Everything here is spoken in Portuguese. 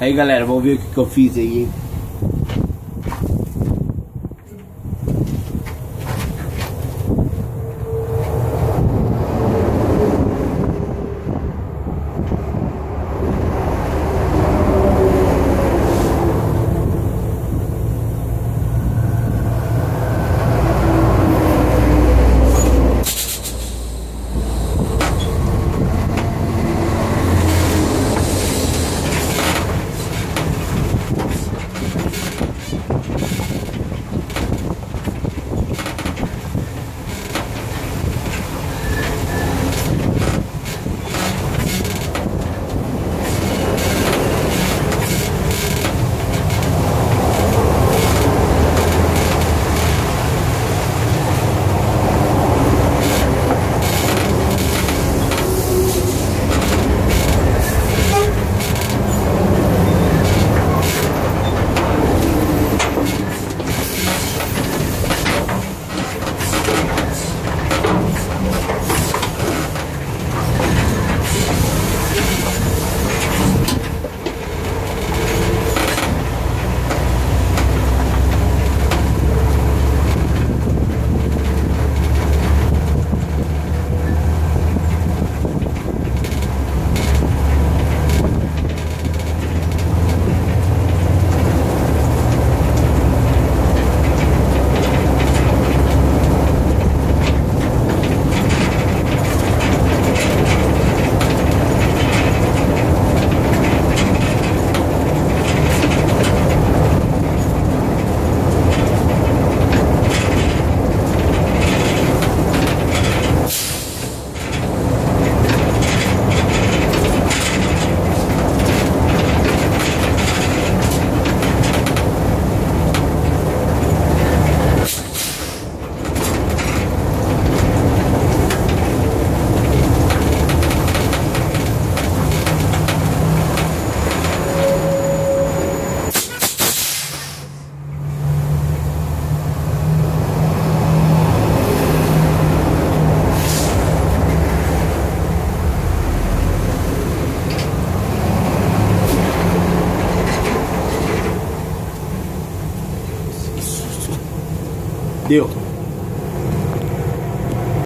Aí galera, vamos ver o que, que eu fiz aí, hein? Deu.